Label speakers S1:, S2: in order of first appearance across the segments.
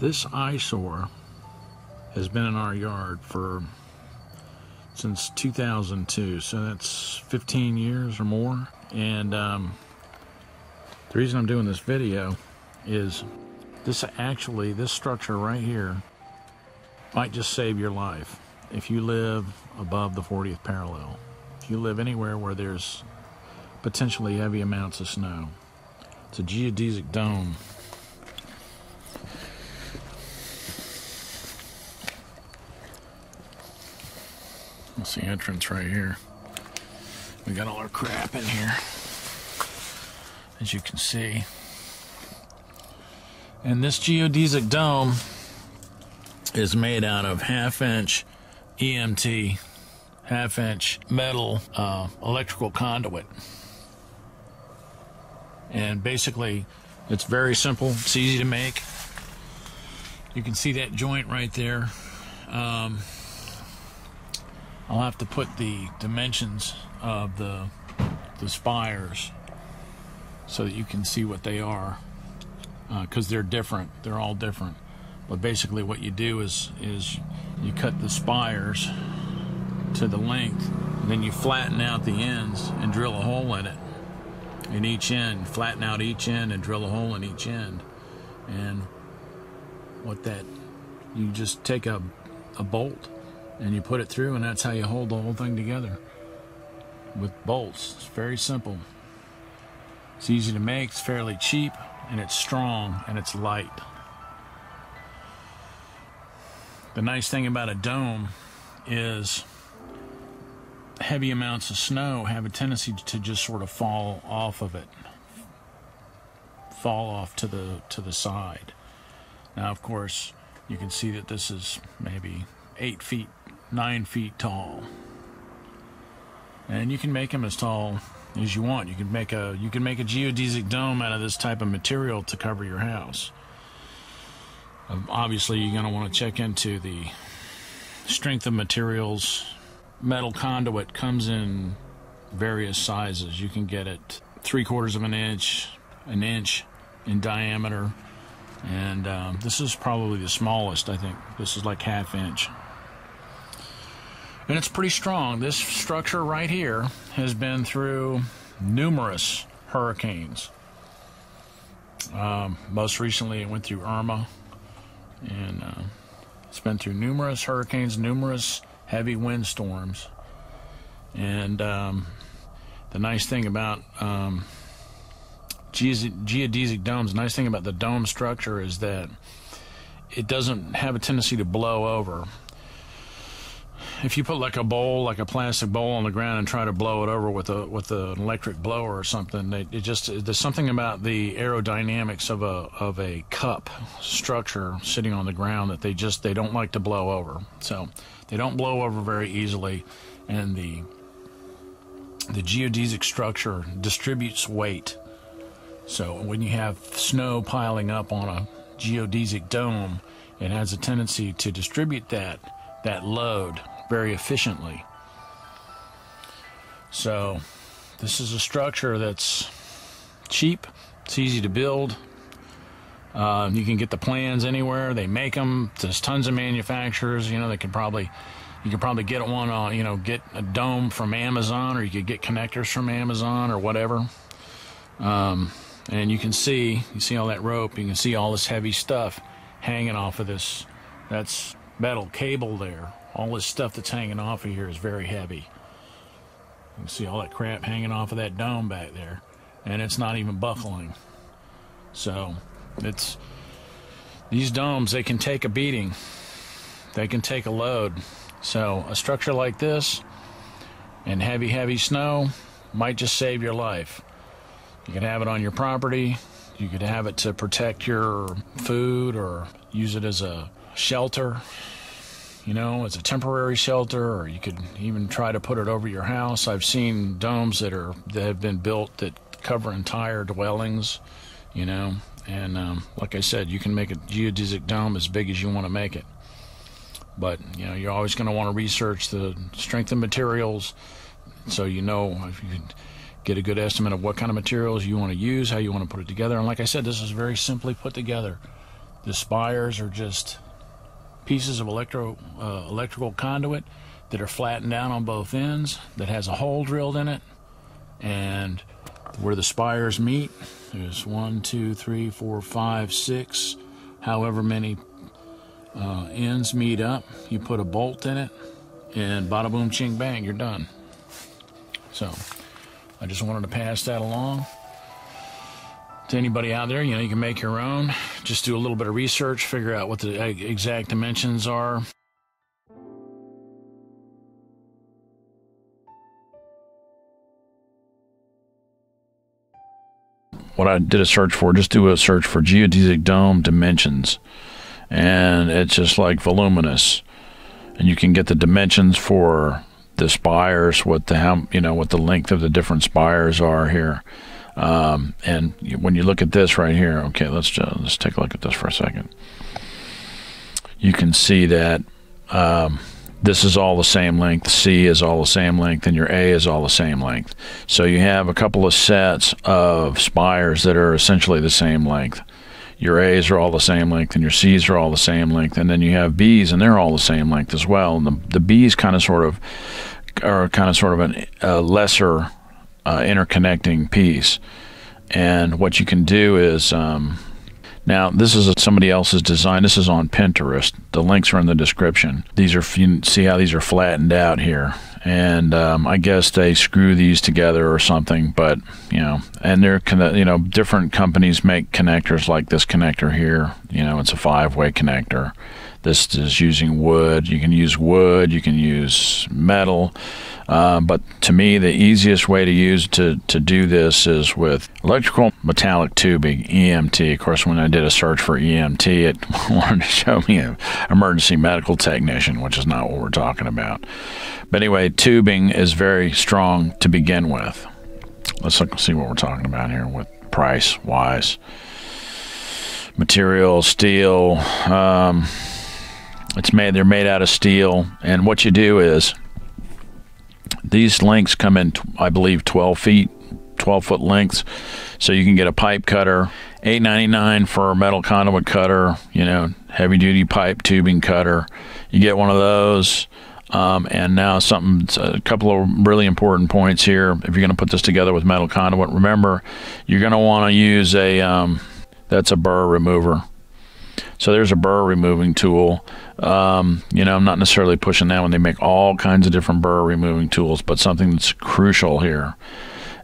S1: This eyesore has been in our yard for since 2002, so that's 15 years or more. And um, the reason I'm doing this video is this actually, this structure right here might just save your life if you live above the 40th parallel. If you live anywhere where there's potentially heavy amounts of snow. It's a geodesic dome. That's the entrance right here. We got all our crap in here, as you can see. And this geodesic dome is made out of half inch EMT, half inch metal uh, electrical conduit. And basically, it's very simple, it's easy to make. You can see that joint right there. Um, I'll have to put the dimensions of the the spires so that you can see what they are because uh, they're different. They're all different. But basically what you do is is you cut the spires to the length then you flatten out the ends and drill a hole in it in each end. Flatten out each end and drill a hole in each end. And what that you just take a, a bolt and you put it through and that's how you hold the whole thing together. With bolts. It's very simple. It's easy to make. It's fairly cheap and it's strong and it's light. The nice thing about a dome is heavy amounts of snow have a tendency to just sort of fall off of it. Fall off to the to the side. Now of course you can see that this is maybe eight feet nine feet tall. And you can make them as tall as you want. You can make a you can make a geodesic dome out of this type of material to cover your house. Um, obviously, you're going to want to check into the strength of materials. Metal conduit comes in various sizes. You can get it three quarters of an inch, an inch in diameter, and um, this is probably the smallest. I think this is like half inch and it's pretty strong. This structure right here has been through numerous hurricanes. Um, most recently, it went through Irma, and uh, it's been through numerous hurricanes, numerous heavy windstorms. And um, the nice thing about um, geodesic domes, the nice thing about the dome structure is that it doesn't have a tendency to blow over if you put like a bowl, like a plastic bowl on the ground and try to blow it over with a with an electric blower or something, it, it just there's something about the aerodynamics of a of a cup structure sitting on the ground that they just they don't like to blow over. So they don't blow over very easily, and the the geodesic structure distributes weight. So when you have snow piling up on a geodesic dome, it has a tendency to distribute that that load very efficiently. So, this is a structure that's cheap, it's easy to build. Uh, you can get the plans anywhere. They make them. There's tons of manufacturers. You know, they can probably, you can probably get one on, you know, get a dome from Amazon, or you could get connectors from Amazon or whatever. Um, and you can see, you see all that rope. You can see all this heavy stuff hanging off of this. That's metal cable there all this stuff that's hanging off of here is very heavy. You can see all that crap hanging off of that dome back there, and it's not even buckling. So, it's these domes, they can take a beating, they can take a load. So, a structure like this and heavy, heavy snow might just save your life. You can have it on your property, you could have it to protect your food or use it as a shelter you know, as a temporary shelter, or you could even try to put it over your house. I've seen domes that are that have been built that cover entire dwellings, you know, and um, like I said, you can make a geodesic dome as big as you want to make it. But you know, you're always going to want to research the strength of materials, so you know if you can get a good estimate of what kind of materials you want to use, how you want to put it together. And like I said, this is very simply put together. The spires are just pieces of electro uh, electrical conduit that are flattened down on both ends that has a hole drilled in it. And where the spires meet there's one two three four five six however many uh, ends meet up. You put a bolt in it and bada boom ching bang you're done. So i just wanted to pass that along to anybody out there you know you can make your own just do a little bit of research figure out what the exact dimensions are what I did a search for, just do a search for geodesic dome dimensions. And it's just like voluminous. And you can get the dimensions for the spires, what the you know what the length of the different spires are here. Um, and when you look at this right here, okay, let's just, let's take a look at this for a second. You can see that um, this is all the same length, C is all the same length, and your A is all the same length. So you have a couple of sets of spires that are essentially the same length. Your A's are all the same length, and your C's are all the same length, and then you have B's, and they're all the same length as well. And the, the B's kind of sort of are kind of sort of a lesser uh, interconnecting piece. And what you can do is um, now, this is somebody else's design. This is on Pinterest. The links are in the description. These are, you see how these are flattened out here. And um, I guess they screw these together or something, but, you know, and they're, you know, different companies make connectors like this connector here. You know, it's a five way connector. This is using wood. You can use wood, you can use metal. Uh, but to me, the easiest way to use to, to do this is with electrical metallic tubing, EMT. Of course, when I did a search for EMT, it wanted to show me an emergency medical technician, which is not what we're talking about. But anyway, tubing is very strong to begin with. Let's look, see what we're talking about here with price wise. Material, steel. Um, it's made. They're made out of steel, and what you do is these lengths come in, I believe, 12 feet, 12 foot lengths, so you can get a pipe cutter. 8.99 for a metal conduit cutter. You know, heavy duty pipe tubing cutter. You get one of those. Um, and now something, a couple of really important points here. If you're going to put this together with metal conduit, remember you're going to want to use a um, that's a burr remover. So there's a burr removing tool. Um, you know, I'm not necessarily pushing that one. They make all kinds of different burr removing tools, but something that's crucial here.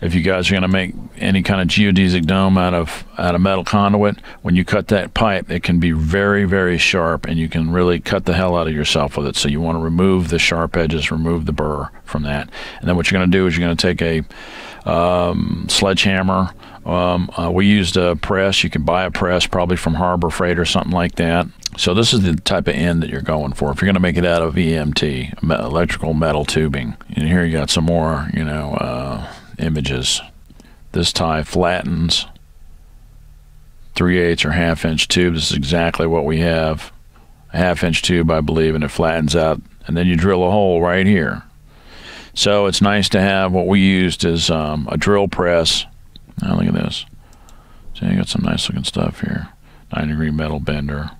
S1: If you guys are going to make any kind of geodesic dome out of out of metal conduit, when you cut that pipe, it can be very very sharp, and you can really cut the hell out of yourself with it. So you want to remove the sharp edges, remove the burr from that, and then what you're going to do is you're going to take a um, sledgehammer um, uh, we used a press. You can buy a press probably from Harbor Freight or something like that. So this is the type of end that you're going for. If you're going to make it out of EMT, electrical metal tubing, and here you got some more, you know, uh, images. This tie flattens. 3 eighths or half inch tube. This is exactly what we have. A half inch tube, I believe, and it flattens out. And then you drill a hole right here. So it's nice to have what we used is um, a drill press now look at this. So you got some nice looking stuff here. Nine degree metal bender.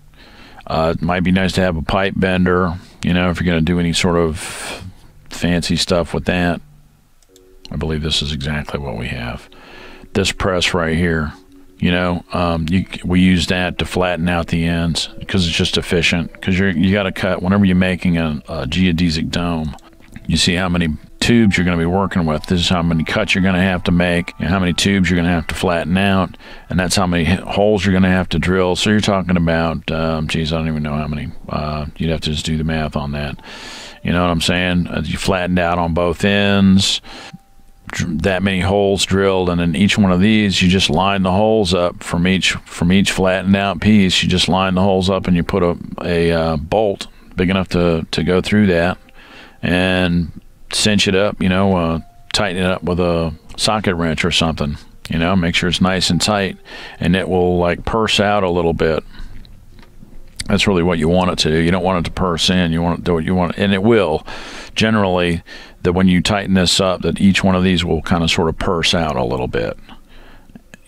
S1: Uh, it might be nice to have a pipe bender, you know, if you're going to do any sort of fancy stuff with that. I believe this is exactly what we have. This press right here, you know, um, you, we use that to flatten out the ends because it's just efficient. Because you you got to cut whenever you're making a, a geodesic dome. You see how many tubes you're going to be working with. This is how many cuts you're going to have to make, and how many tubes you're going to have to flatten out, and that's how many holes you're going to have to drill. So you're talking about, um, geez, I don't even know how many. Uh, you'd have to just do the math on that. You know what I'm saying? Uh, you flattened out on both ends, that many holes drilled, and then each one of these, you just line the holes up from each from each flattened out piece. You just line the holes up, and you put a a uh, bolt big enough to to go through that, and cinch it up, you know, uh, tighten it up with a socket wrench or something, you know, make sure it's nice and tight, and it will like purse out a little bit. That's really what you want it to. You don't want it to purse in. You want it to do what you want, and it will. Generally, that when you tighten this up, that each one of these will kind of sort of purse out a little bit.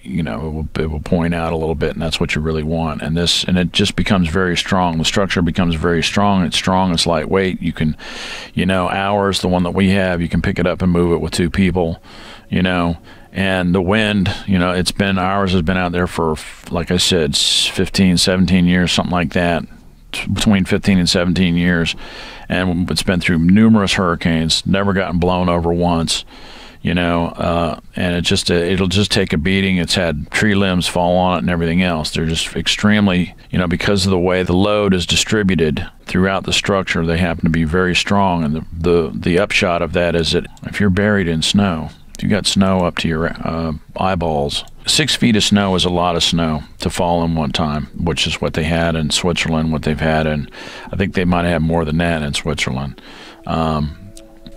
S1: You know, it will, it will point out a little bit, and that's what you really want. And this, and it just becomes very strong. The structure becomes very strong. It's strong. It's lightweight. You can, you know, ours, the one that we have, you can pick it up and move it with two people, you know. And the wind, you know, it's been ours has been out there for, like I said, 15, 17 years, something like that, between 15 and 17 years, and it's been through numerous hurricanes, never gotten blown over once you know, uh, and it just uh, it'll just take a beating. It's had tree limbs fall on it and everything else. They're just extremely, you know, because of the way the load is distributed throughout the structure, they happen to be very strong. And the the, the upshot of that is that if you're buried in snow, if you got snow up to your uh, eyeballs, six feet of snow is a lot of snow to fall in one time, which is what they had in Switzerland, what they've had, and I think they might have more than that in Switzerland. Um,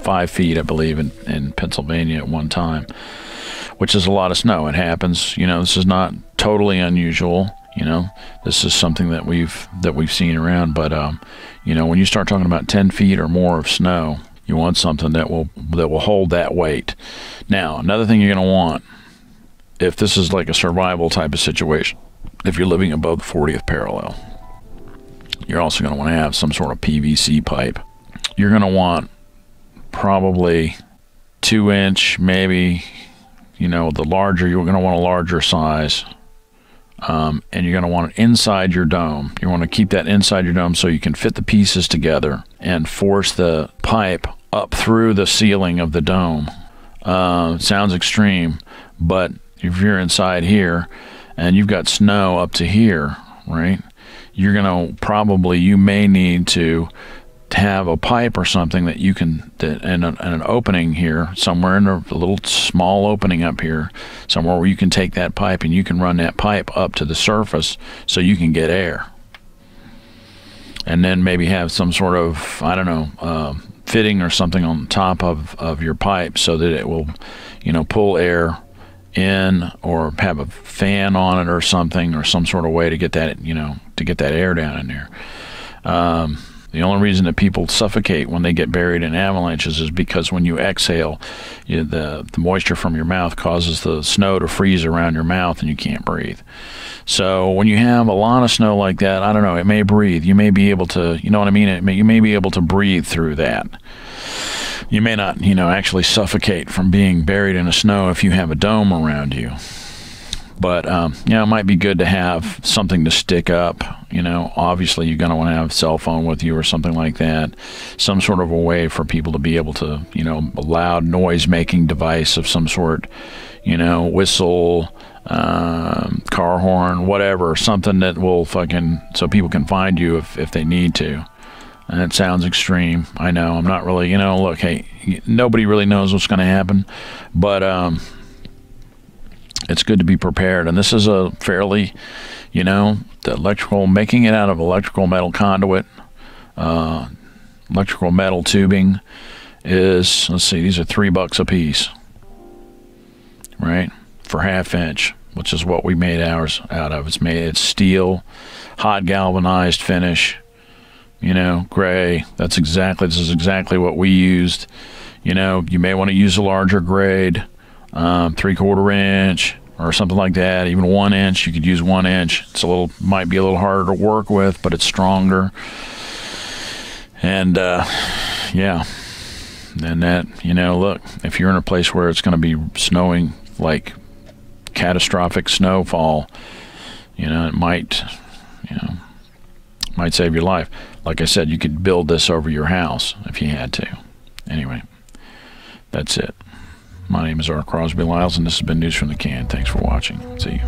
S1: five feet, I believe, in, in Pennsylvania at one time, which is a lot of snow. It happens. You know, this is not totally unusual. You know, this is something that we've that we've seen around. But um, you know, when you start talking about 10 feet or more of snow, you want something that will that will hold that weight. Now, another thing you're going to want, if this is like a survival type of situation, if you're living above the 40th parallel, you're also going to want to have some sort of PVC pipe. You're going to want probably two inch, maybe, you know, the larger, you're going to want a larger size. Um, and you're going to want it inside your dome. You want to keep that inside your dome so you can fit the pieces together and force the pipe up through the ceiling of the dome. Uh, sounds extreme, but if you're inside here and you've got snow up to here, right, you're going to probably, you may need to have a pipe or something that you can that and, a, and an opening here somewhere in a, a, little small opening up here somewhere where you can take that pipe and you can run that pipe up to the surface so you can get air. And then maybe have some sort of I don't know uh, fitting or something on top of, of your pipe so that it will you know pull air in or have a fan on it or something or some sort of way to get that you know to get that air down in there. Um, the only reason that people suffocate when they get buried in avalanches is because when you exhale, you, the, the moisture from your mouth causes the snow to freeze around your mouth and you can't breathe. So when you have a lot of snow like that, I don't know, it may breathe. You may be able to, you know what I mean? It may, you may be able to breathe through that. You may not, you know, actually suffocate from being buried in the snow if you have a dome around you but um, you know it might be good to have something to stick up you know. Obviously you're going to want to have a cell phone with you or something like that. Some sort of a way for people to be able to you know a loud noise making device of some sort you know whistle um, car horn whatever something that will fucking so people can find you if, if they need to. And it sounds extreme i know. I'm not really you know look hey nobody really knows what's going to happen. But um it's good to be prepared. And this is a fairly, you know, the electrical, making it out of electrical metal conduit, uh, electrical metal tubing is, let's see, these are three bucks a piece, right? For half inch, which is what we made ours out of. It's made, it's steel, hot galvanized finish, you know, gray. That's exactly, this is exactly what we used. You know, you may want to use a larger grade um, three quarter inch or something like that. Even one inch, you could use one inch. It's a little, might be a little harder to work with, but it's stronger. And uh, yeah, and that you know, look, if you're in a place where it's going to be snowing like catastrophic snowfall, you know, it might, you know, might save your life. Like I said, you could build this over your house if you had to. Anyway, that's it. My name is R. Crosby Lyles, and this has been News from the Can. Thanks for watching. See you.